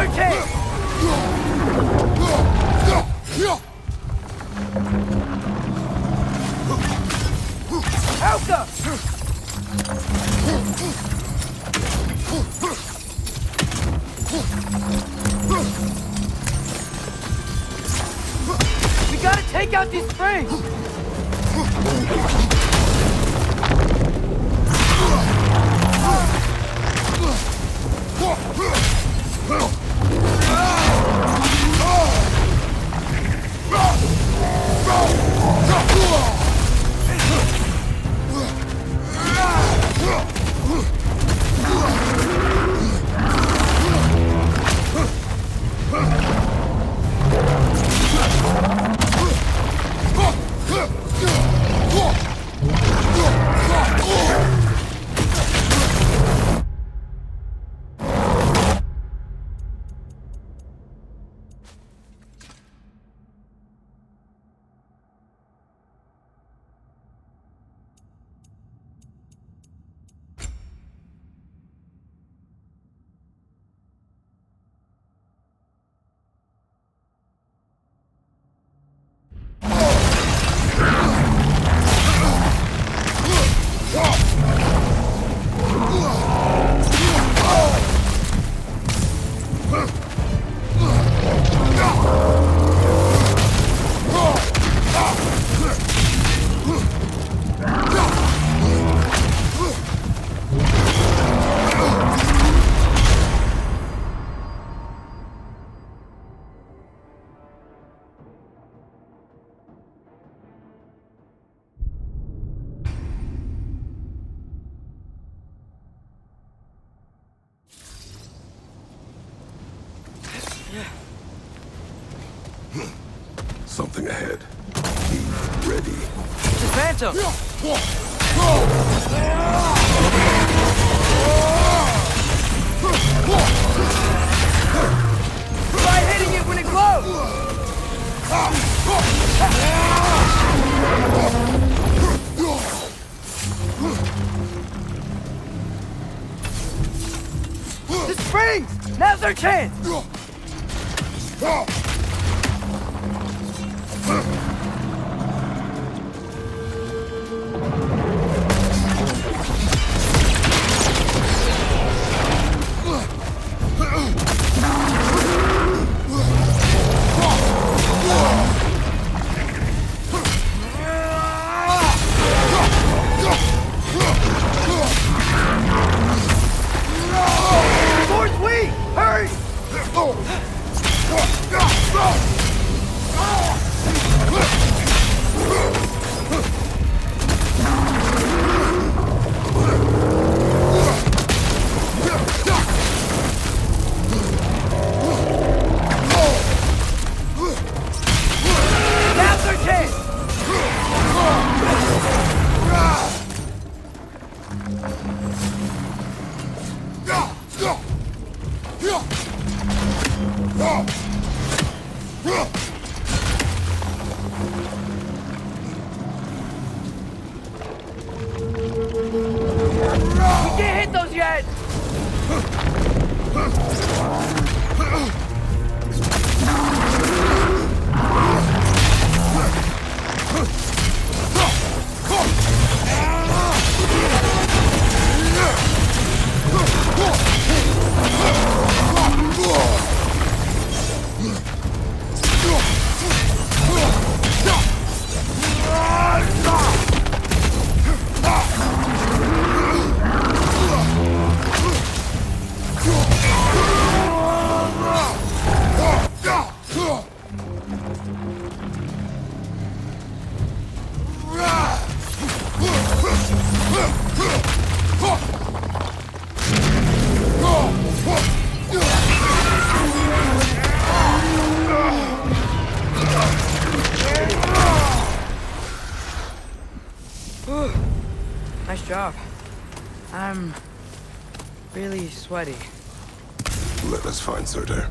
our chance! Elka! We gotta take out these springs! Something ahead. Be ready. The Phantom! Try hitting it when it glows! The springs! Now's our chance! We can't hit those yet! Job. I'm really sweaty. Let us find Surtur.